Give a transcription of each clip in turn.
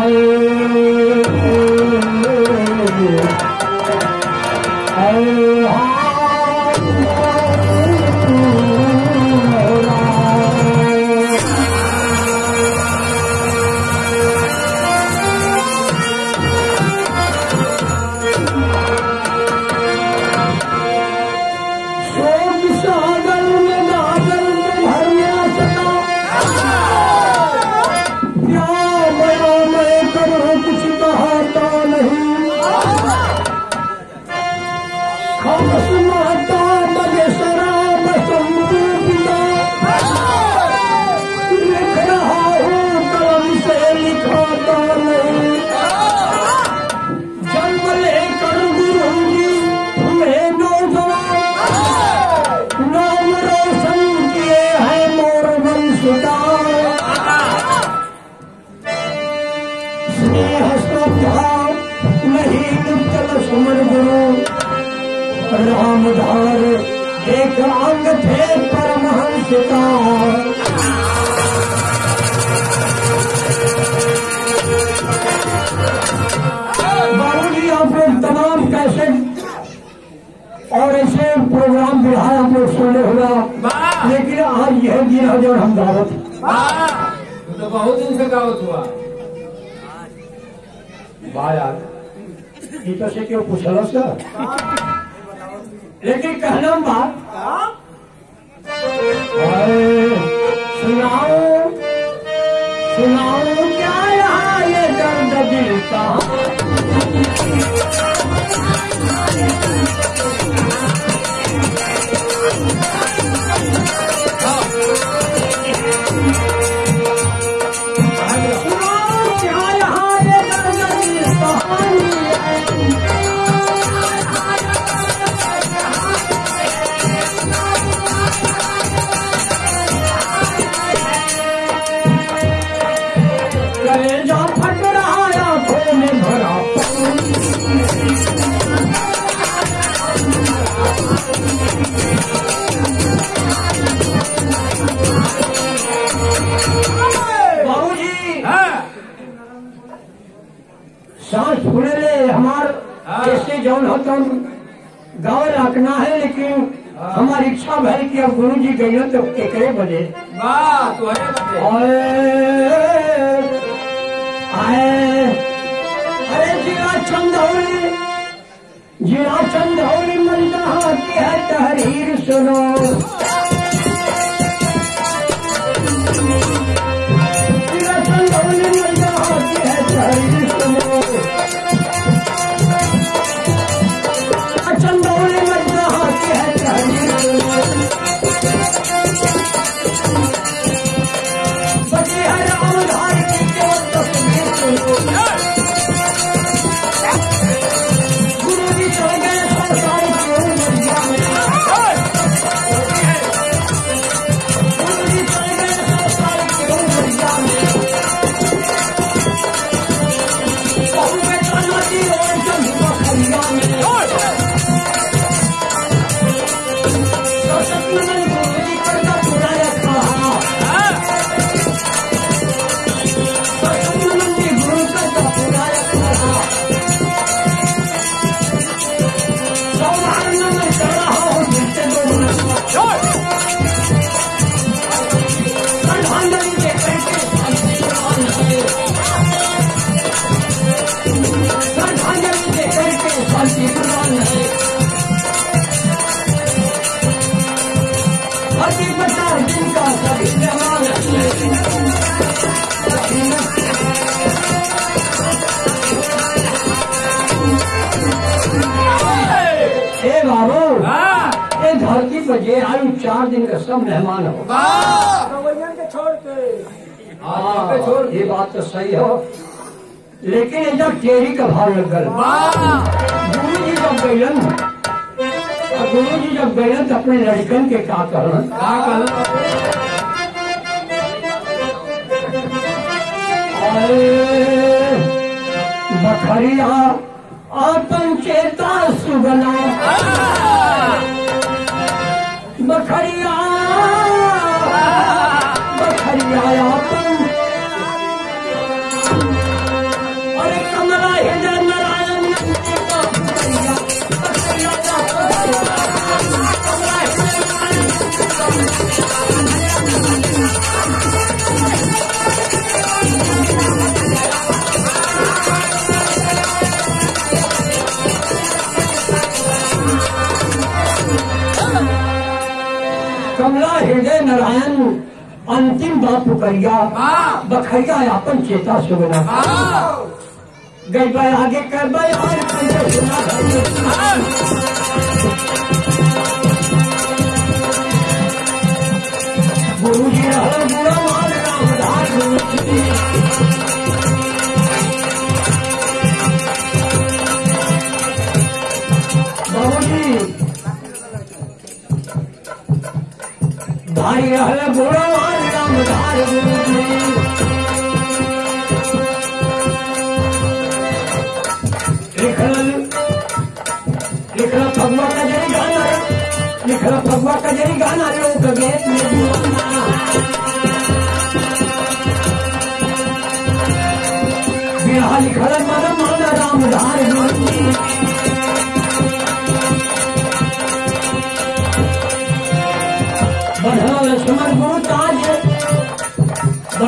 ôi. Ramdhar एक अंग थे परमहंस का बाबू जी आप लोग तमाम कैसेट और ऐसे प्रोग्राम बिहार आप लोग सुने होगा लेकिन आज यह दिन है जब हम दावत तो बहुत दिन से गावत हुआ। बा यार तो से क्यों पूछल सर लेकिन कहना बात गुरू जी कयूं त के अरे जीरा चंद होली जीरा चंद होली मंदा मन हरी सुनो हे बाबू। वाह ये धरती पर जे आयु चार दिन का सब मेहमान हो। वाह हाँ, ये बात तो सही हो। लेकिन जब टेरी का भाव लग गल गुरु जी जब गैलन और गुरु जी जब गैलन तो अपने लड़कन के का का कहला बखरिया आतन चेता सुगना बखरिया दिन बाप करिया वाह बखैया अपन चेता सुगना। गई बाय आगे कर भाई गुरु जी रहो गुरु मान राम धार भाई रहले गुरु मान धार गुरु जी लिखल लिखल भगवा का जरी गाना लिखल भगवा का जरी गाना लोग गेट में दीवाना लिखल मन मन राम धार गोरी बढ़ा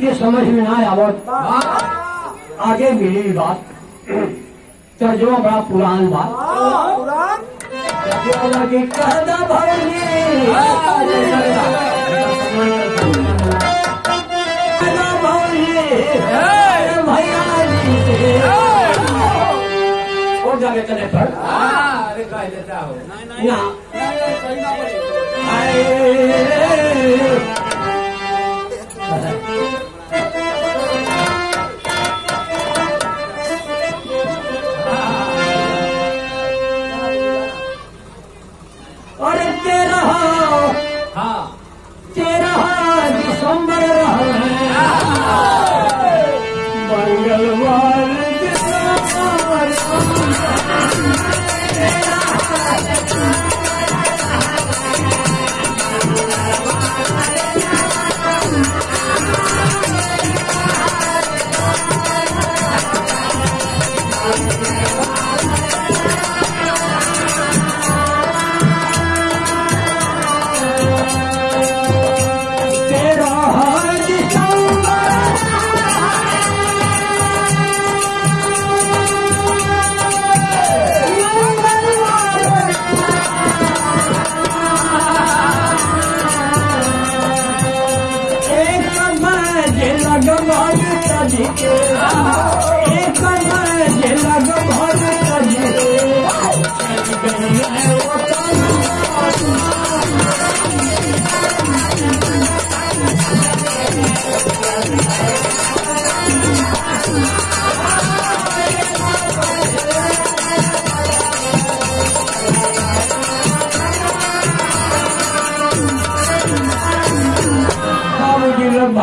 हमके समझ में ना आवत आगे मिली बात तर्जुमा बड़ा पुरान बात छोड़ जाके चले पर हो ना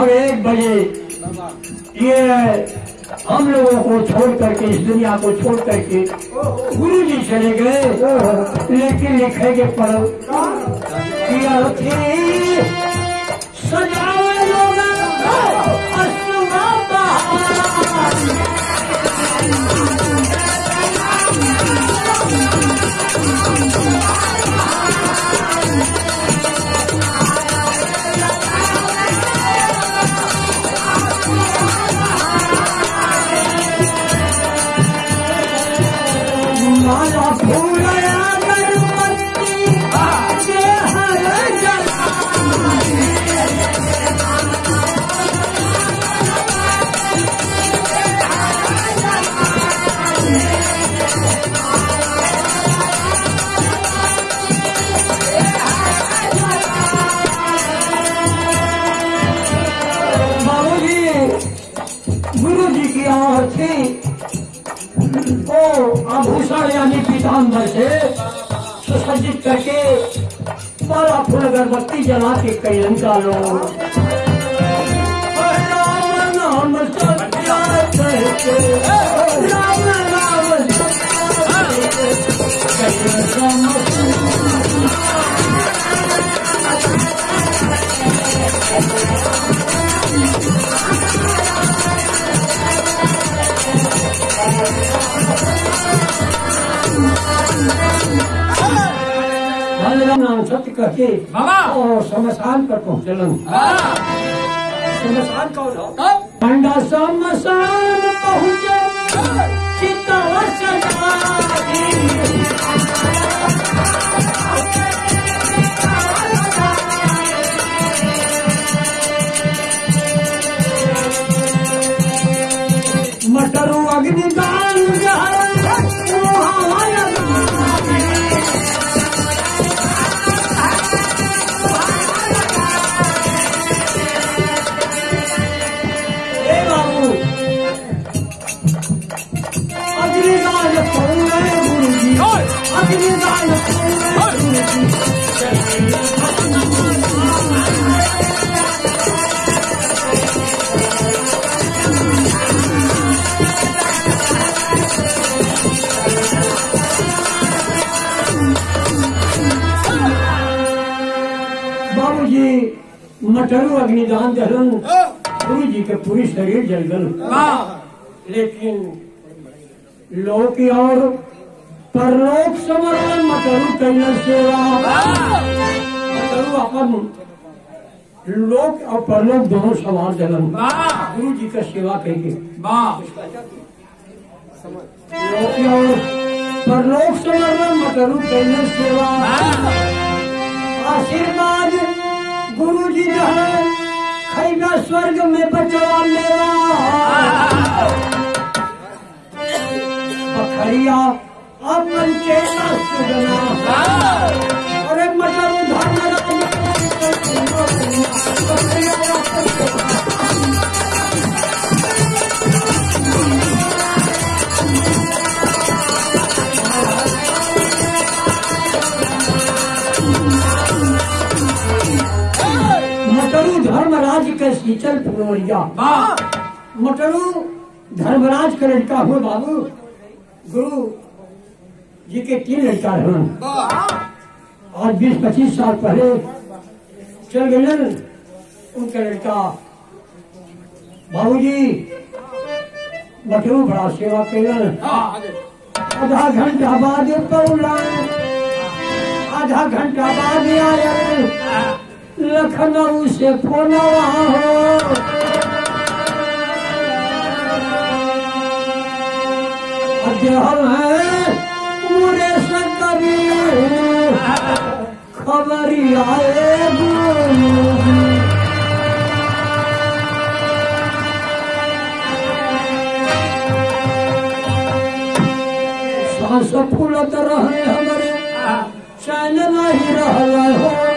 लगभग एक बजे ये हम लोगों को छोड़ करके इस दुनिया को छोड़ करके गुरु जी चले गए। लेकिन लिखेंगे पर्व पढ़ो। ओ आभूषण यानी पीताम्बर से सुसज्जित करके माला फूल अगरबत्ती जला के कैलन का लो पहला के राम राम सत्य सत्य कह के और शमशान पर पहुंचलन हाँ। शमशान कौन हो? पंडा शमशान पहुँचे मटरू अग्निदान जहर बाबूजी मटरू अग्निदान दहलन गुरु जी के पूरी शरीर जल गल वाह लेकिन लोक और परलोक समर्पण मटरू कैल सेवा। मटरू अपन लोक और परलोक दोनों सवार जलन गुरु जी का सेवा कही वाह लोक और परलोक समर्पण मटरू कैल सेवा। आशीर्वाद, गुरु जी जो है। खैगा स्वर्ग में बचवा मेरा। बखरिया अपन चेता सुगना अरे मटर धर्म मटरू धर्मराज के शीतल पुरोरिया मटरू धर्मराज का लड़का हुए बाबू। गुरु जी के तीन लड़का हैं। आज बीस पच्चीस साल पहले चल गए उनका लड़का। बाबूजी मटरू बड़ा सेवा कैलन आधा घंटा बाद आधा घंटा बाद आयल लखनऊ से फ़ोन हो। अजहर है पूरे खबरी आए। सांस फूलत रहे हमारे, चैन नहीं रहल हो।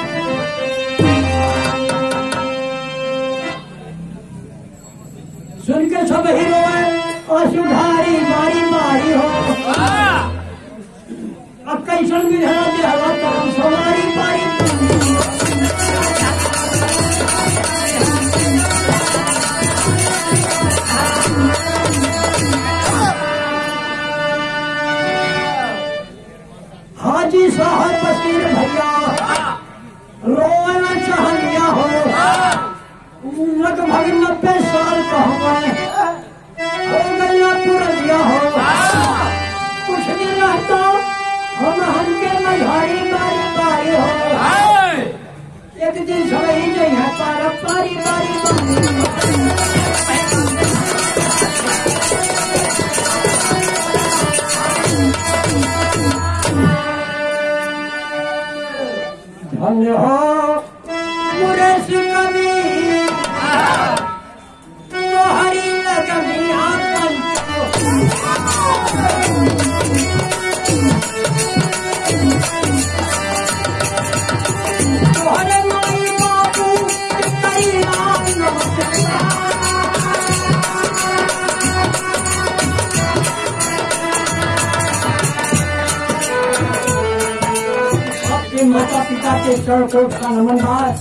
माता पिता के चरण कोट का नमन बार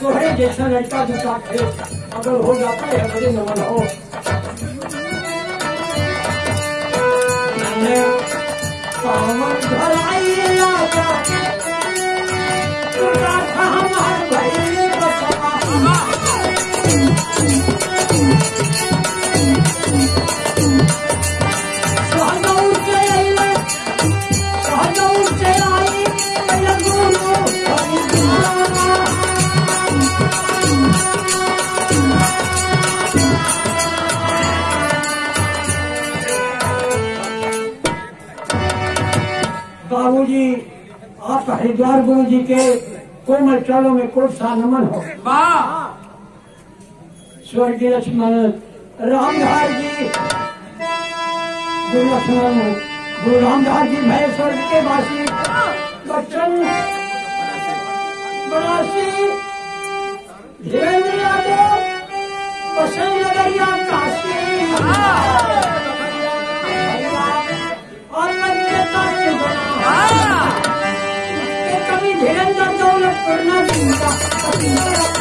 तोहरे जैसा लड़का दूसरा थे। अगर हो जाता है अगले नमन हो। पावन घर हरिद्वार गुरु जी के कोमल चरणों में कोट सा नमन हो। स्वर्गीय लक्ष्मण रामधार जी। गुरु लक्ष्मण गुरु रामधार जी भय स्वर्ग के वासी। बच्चन 那怎么办我顶不住